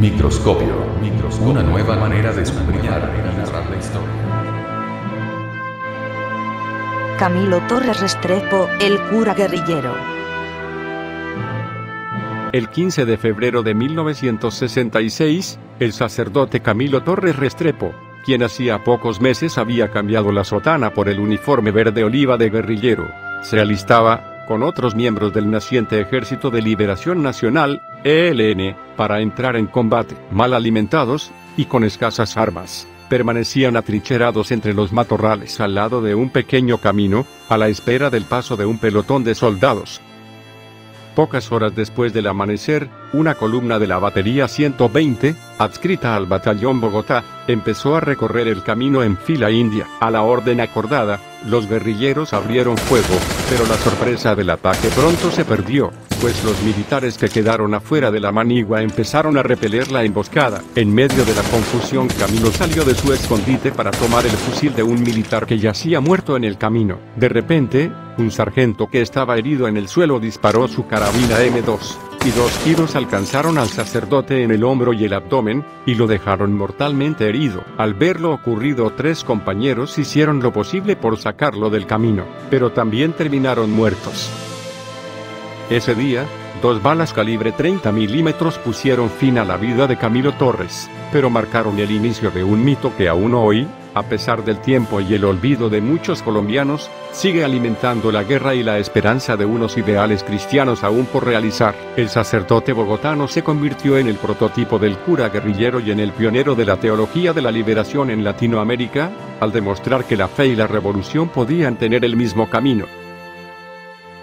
Microscopio. Microscopio. Una nueva manera de escudriñar y narrar la historia. Camilo Torres Restrepo, el cura guerrillero. El 15 de febrero de 1966, el sacerdote Camilo Torres Restrepo, quien hacía pocos meses había cambiado la sotana por el uniforme verde oliva de guerrillero, se alistaba, con otros miembros del naciente Ejército de Liberación Nacional, ELN, para entrar en combate, mal alimentados, y con escasas armas. Permanecían atrincherados entre los matorrales al lado de un pequeño camino, a la espera del paso de un pelotón de soldados. Pocas horas después del amanecer, una columna de la batería 120, adscrita al batallón Bogotá, empezó a recorrer el camino en fila india. A la orden acordada, los guerrilleros abrieron fuego, pero la sorpresa del ataque pronto se perdió, pues los militares que quedaron afuera de la manigua empezaron a repeler la emboscada. En medio de la confusión, Camilo salió de su escondite para tomar el fusil de un militar que yacía muerto en el camino. De repente, un sargento que estaba herido en el suelo disparó su carabina M2 y dos tiros alcanzaron al sacerdote en el hombro y el abdomen, y lo dejaron mortalmente herido. Al ver lo ocurrido tres compañeros hicieron lo posible por sacarlo del camino, pero también terminaron muertos. Ese día, dos balas calibre 30 milímetros pusieron fin a la vida de Camilo Torres, pero marcaron el inicio de un mito que aún hoy, a pesar del tiempo y el olvido de muchos colombianos, sigue alimentando la guerra y la esperanza de unos ideales cristianos aún por realizar. El sacerdote bogotano se convirtió en el prototipo del cura guerrillero y en el pionero de la teología de la liberación en Latinoamérica, al demostrar que la fe y la revolución podían tener el mismo camino.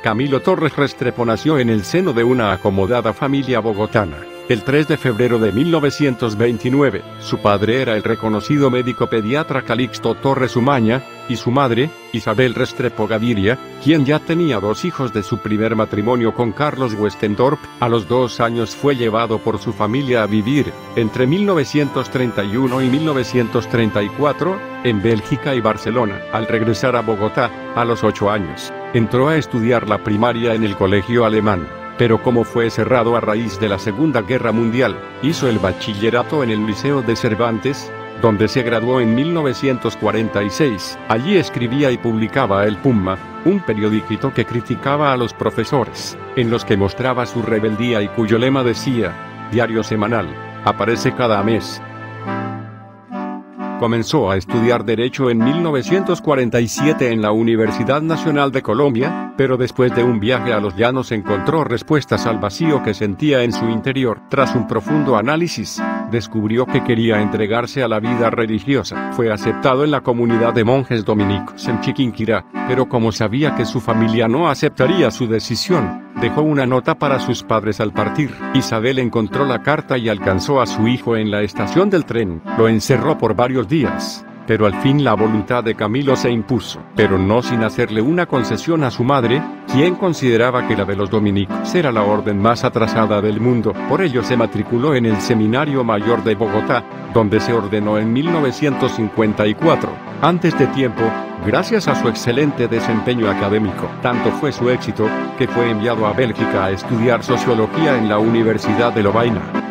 Camilo Torres Restrepo nació en el seno de una acomodada familia bogotana. El 3 de febrero de 1929, su padre era el reconocido médico pediatra Calixto Torres Umaña, y su madre, Isabel Restrepo Gaviria, quien ya tenía dos hijos de su primer matrimonio con Carlos Westendorp, a los dos años fue llevado por su familia a vivir, entre 1931 y 1934, en Bélgica y Barcelona. Al regresar a Bogotá, a los ocho años, entró a estudiar la primaria en el colegio alemán pero como fue cerrado a raíz de la Segunda Guerra Mundial, hizo el bachillerato en el Liceo de Cervantes, donde se graduó en 1946. Allí escribía y publicaba El Puma, un periódico que criticaba a los profesores, en los que mostraba su rebeldía y cuyo lema decía, diario semanal, aparece cada mes, Comenzó a estudiar Derecho en 1947 en la Universidad Nacional de Colombia, pero después de un viaje a los llanos encontró respuestas al vacío que sentía en su interior. Tras un profundo análisis, descubrió que quería entregarse a la vida religiosa. Fue aceptado en la comunidad de monjes dominicos en Chiquinquirá, pero como sabía que su familia no aceptaría su decisión, dejó una nota para sus padres al partir. Isabel encontró la carta y alcanzó a su hijo en la estación del tren. Lo encerró por varios días. Pero al fin la voluntad de Camilo se impuso, pero no sin hacerle una concesión a su madre, quien consideraba que la de los dominicos era la orden más atrasada del mundo. Por ello se matriculó en el Seminario Mayor de Bogotá, donde se ordenó en 1954. Antes de tiempo, Gracias a su excelente desempeño académico, tanto fue su éxito, que fue enviado a Bélgica a estudiar sociología en la Universidad de Lovaina.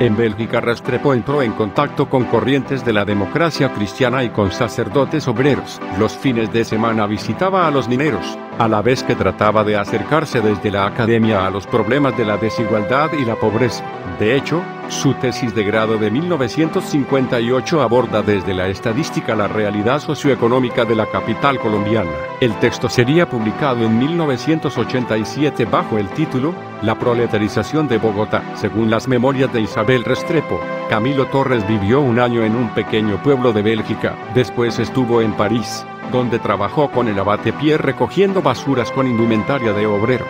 En Bélgica Restrepo entró en contacto con corrientes de la democracia cristiana y con sacerdotes obreros. Los fines de semana visitaba a los mineros, a la vez que trataba de acercarse desde la academia a los problemas de la desigualdad y la pobreza. De hecho, su tesis de grado de 1958 aborda desde la estadística la realidad socioeconómica de la capital colombiana. El texto sería publicado en 1987 bajo el título La proletarización de Bogotá. Según las memorias de Isabel Restrepo, Camilo Torres vivió un año en un pequeño pueblo de Bélgica, después estuvo en París, donde trabajó con el abate Pierre recogiendo basuras con indumentaria de obrero.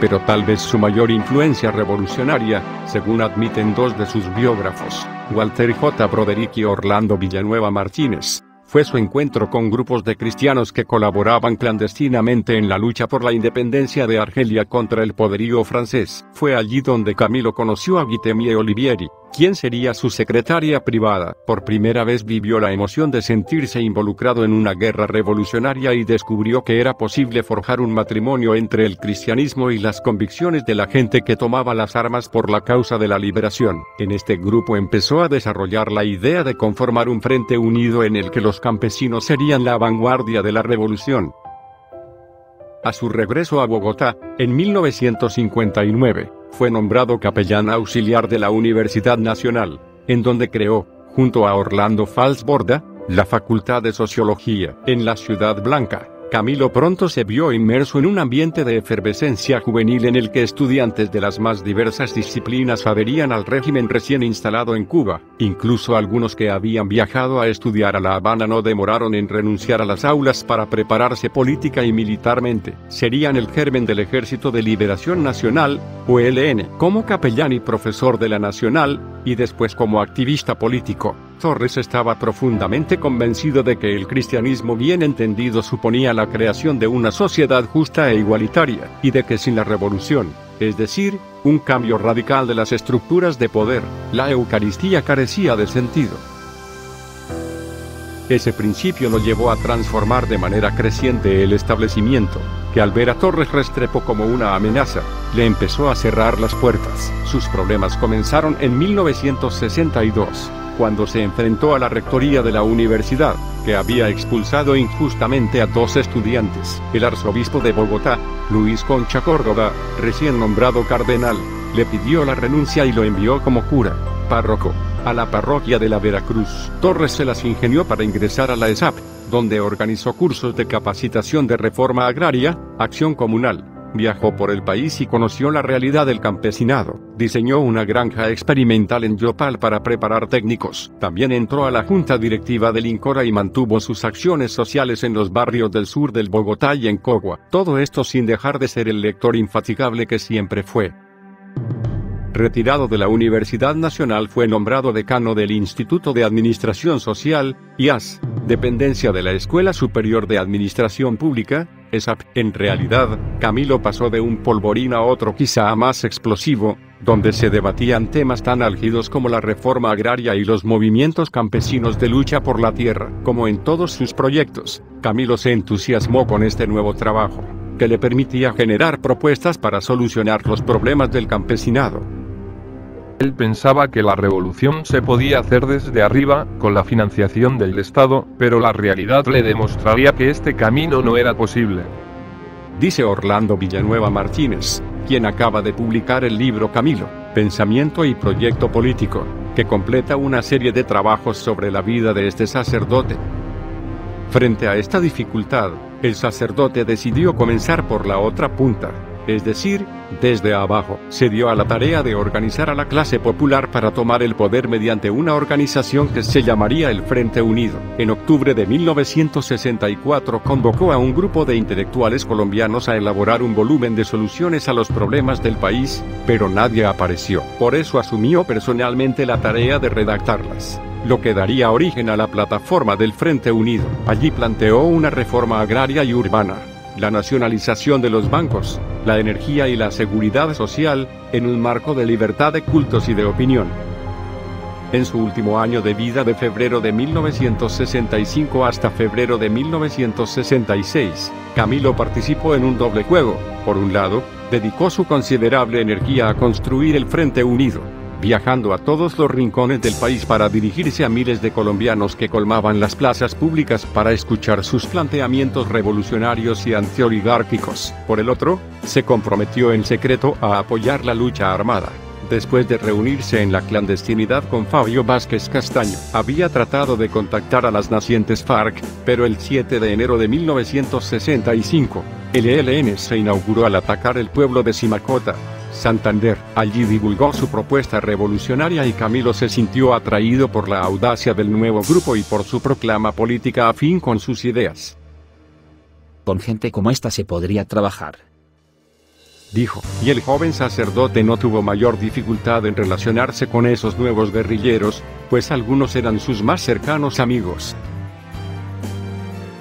Pero tal vez su mayor influencia revolucionaria, según admiten dos de sus biógrafos, Walter J. Broderick y Orlando Villanueva Martínez, fue su encuentro con grupos de cristianos que colaboraban clandestinamente en la lucha por la independencia de Argelia contra el poderío francés. Fue allí donde Camilo conoció a Guitemie Olivieri, ¿Quién sería su secretaria privada? Por primera vez vivió la emoción de sentirse involucrado en una guerra revolucionaria y descubrió que era posible forjar un matrimonio entre el cristianismo y las convicciones de la gente que tomaba las armas por la causa de la liberación. En este grupo empezó a desarrollar la idea de conformar un frente unido en el que los campesinos serían la vanguardia de la revolución. A su regreso a Bogotá, en 1959, fue nombrado capellán auxiliar de la Universidad Nacional, en donde creó, junto a Orlando Falsborda, la Facultad de Sociología en la Ciudad Blanca. Camilo pronto se vio inmerso en un ambiente de efervescencia juvenil en el que estudiantes de las más diversas disciplinas adherían al régimen recién instalado en Cuba. Incluso algunos que habían viajado a estudiar a La Habana no demoraron en renunciar a las aulas para prepararse política y militarmente. Serían el germen del Ejército de Liberación Nacional, o ELN, como capellán y profesor de la Nacional, y después como activista político. Torres estaba profundamente convencido de que el cristianismo bien entendido suponía la creación de una sociedad justa e igualitaria, y de que sin la revolución, es decir, un cambio radical de las estructuras de poder, la Eucaristía carecía de sentido. Ese principio lo llevó a transformar de manera creciente el establecimiento, que al ver a Torres Restrepo como una amenaza, le empezó a cerrar las puertas. Sus problemas comenzaron en 1962 cuando se enfrentó a la rectoría de la universidad, que había expulsado injustamente a dos estudiantes. El arzobispo de Bogotá, Luis Concha Córdoba, recién nombrado cardenal, le pidió la renuncia y lo envió como cura, párroco, a la parroquia de la Veracruz. Torres se las ingenió para ingresar a la ESAP, donde organizó cursos de capacitación de reforma agraria, acción comunal, Viajó por el país y conoció la realidad del campesinado. Diseñó una granja experimental en Yopal para preparar técnicos. También entró a la junta directiva del Incora y mantuvo sus acciones sociales en los barrios del sur del Bogotá y en Cogua. Todo esto sin dejar de ser el lector infatigable que siempre fue. Retirado de la Universidad Nacional fue nombrado decano del Instituto de Administración Social, IAS, dependencia de la Escuela Superior de Administración Pública, ESAP. En realidad, Camilo pasó de un polvorín a otro quizá más explosivo, donde se debatían temas tan álgidos como la reforma agraria y los movimientos campesinos de lucha por la tierra. Como en todos sus proyectos, Camilo se entusiasmó con este nuevo trabajo, que le permitía generar propuestas para solucionar los problemas del campesinado. Él pensaba que la revolución se podía hacer desde arriba, con la financiación del Estado, pero la realidad le demostraría que este camino no era posible. Dice Orlando Villanueva Martínez, quien acaba de publicar el libro Camilo, Pensamiento y Proyecto Político, que completa una serie de trabajos sobre la vida de este sacerdote. Frente a esta dificultad, el sacerdote decidió comenzar por la otra punta, es decir, desde abajo, se dio a la tarea de organizar a la clase popular para tomar el poder mediante una organización que se llamaría el Frente Unido. En octubre de 1964 convocó a un grupo de intelectuales colombianos a elaborar un volumen de soluciones a los problemas del país, pero nadie apareció. Por eso asumió personalmente la tarea de redactarlas lo que daría origen a la plataforma del Frente Unido. Allí planteó una reforma agraria y urbana, la nacionalización de los bancos, la energía y la seguridad social, en un marco de libertad de cultos y de opinión. En su último año de vida de febrero de 1965 hasta febrero de 1966, Camilo participó en un doble juego. Por un lado, dedicó su considerable energía a construir el Frente Unido, viajando a todos los rincones del país para dirigirse a miles de colombianos que colmaban las plazas públicas para escuchar sus planteamientos revolucionarios y antioligárquicos. Por el otro, se comprometió en secreto a apoyar la lucha armada. Después de reunirse en la clandestinidad con Fabio Vázquez Castaño, había tratado de contactar a las nacientes FARC, pero el 7 de enero de 1965, el ELN se inauguró al atacar el pueblo de Simacota, Santander. Allí divulgó su propuesta revolucionaria y Camilo se sintió atraído por la audacia del nuevo grupo y por su proclama política afín con sus ideas. Con gente como esta se podría trabajar. Dijo, y el joven sacerdote no tuvo mayor dificultad en relacionarse con esos nuevos guerrilleros, pues algunos eran sus más cercanos amigos.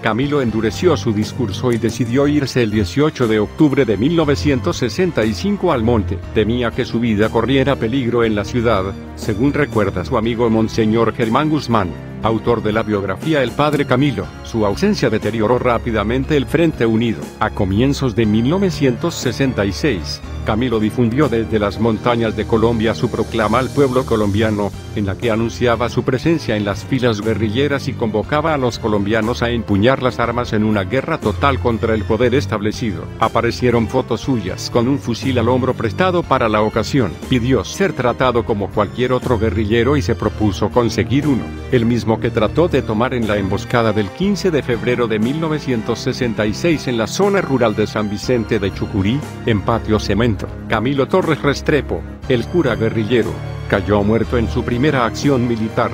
Camilo endureció su discurso y decidió irse el 18 de octubre de 1965 al monte. Temía que su vida corriera peligro en la ciudad, según recuerda su amigo Monseñor Germán Guzmán autor de la biografía El Padre Camilo. Su ausencia deterioró rápidamente el Frente Unido. A comienzos de 1966, Camilo difundió desde las montañas de Colombia su proclama al pueblo colombiano, en la que anunciaba su presencia en las filas guerrilleras y convocaba a los colombianos a empuñar las armas en una guerra total contra el poder establecido. Aparecieron fotos suyas con un fusil al hombro prestado para la ocasión. Pidió ser tratado como cualquier otro guerrillero y se propuso conseguir uno, el mismo que trató de tomar en la emboscada del 15 de febrero de 1966 en la zona rural de San Vicente de Chucurí, en Patio Cemento. Camilo Torres Restrepo, el cura guerrillero, cayó muerto en su primera acción militar.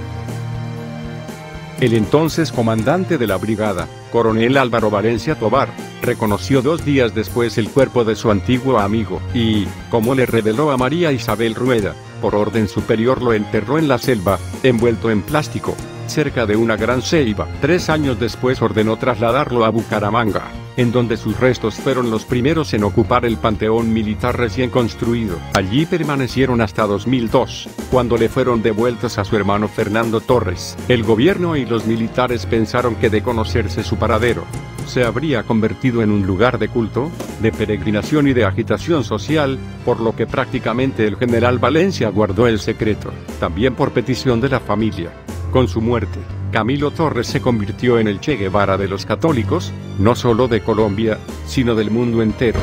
El entonces comandante de la brigada, coronel Álvaro Valencia Tobar, reconoció dos días después el cuerpo de su antiguo amigo, y, como le reveló a María Isabel Rueda, por orden superior lo enterró en la selva, envuelto en plástico, cerca de una gran ceiba. Tres años después ordenó trasladarlo a Bucaramanga, en donde sus restos fueron los primeros en ocupar el panteón militar recién construido. Allí permanecieron hasta 2002, cuando le fueron devueltos a su hermano Fernando Torres. El gobierno y los militares pensaron que de conocerse su paradero, se habría convertido en un lugar de culto, de peregrinación y de agitación social, por lo que prácticamente el general Valencia guardó el secreto, también por petición de la familia. Con su muerte, Camilo Torres se convirtió en el Che Guevara de los católicos, no solo de Colombia, sino del mundo entero.